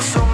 chanson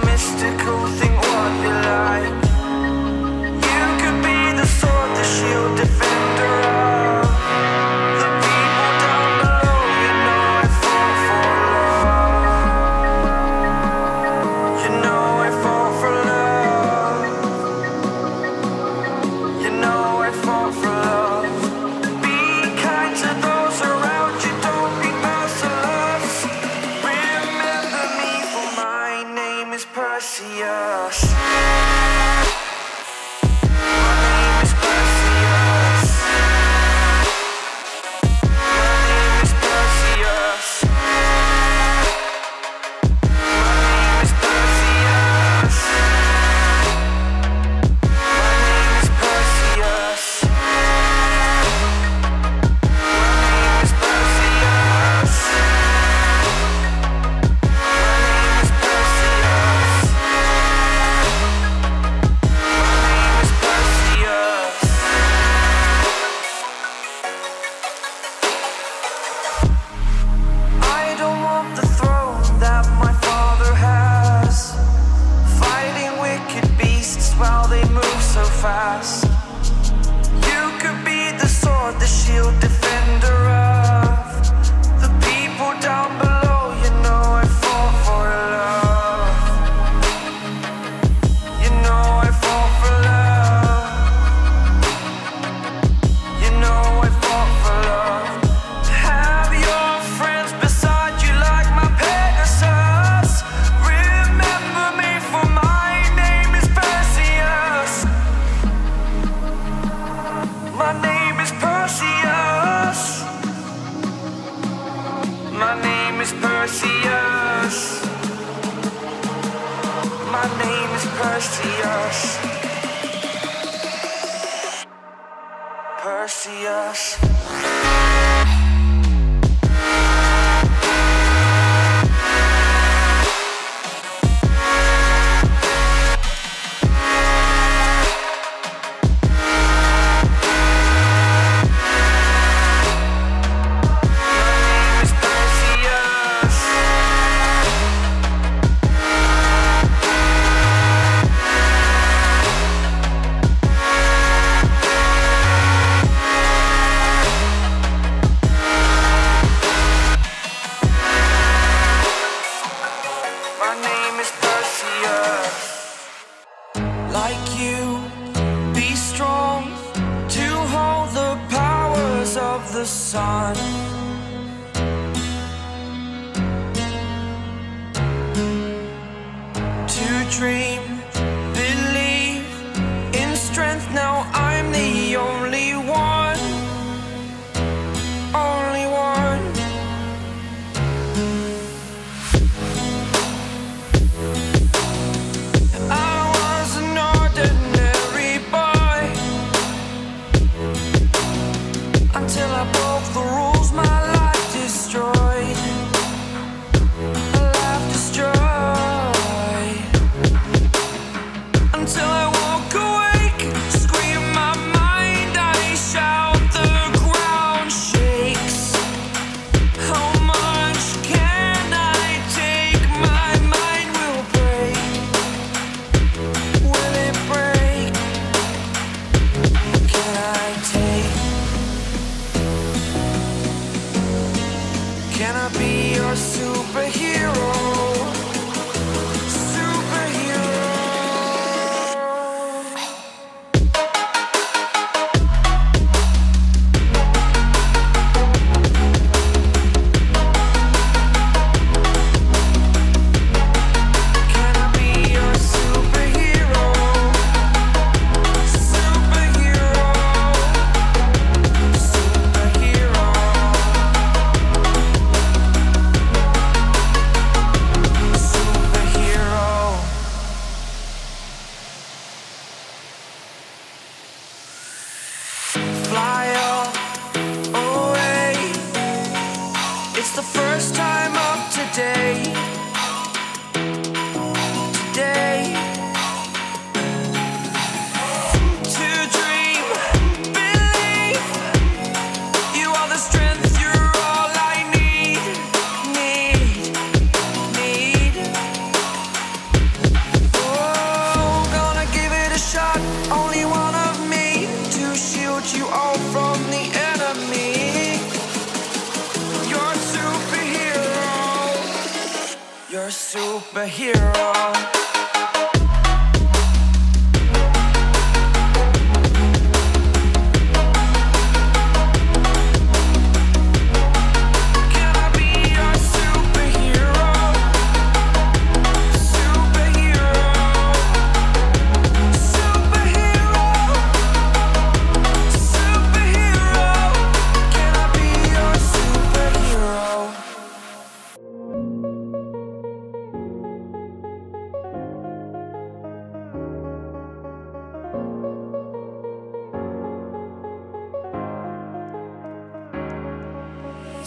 superhero.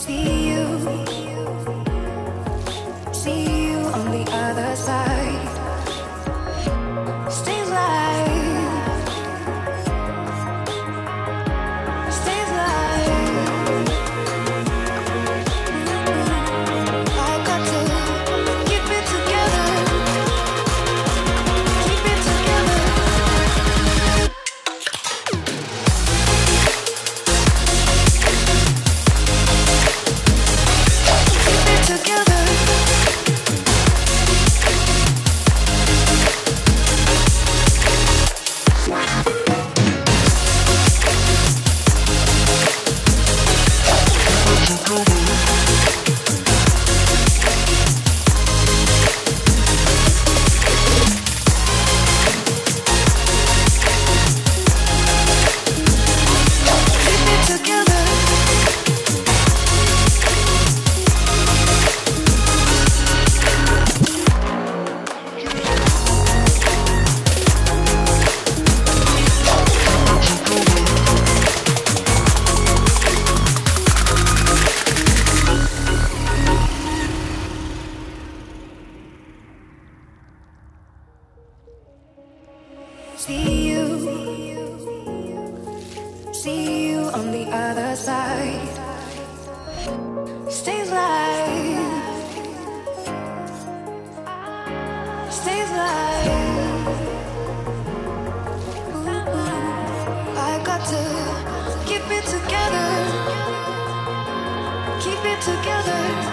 See See you on the other side. Stays alive. Stays alive. I got to keep it together. Keep it together.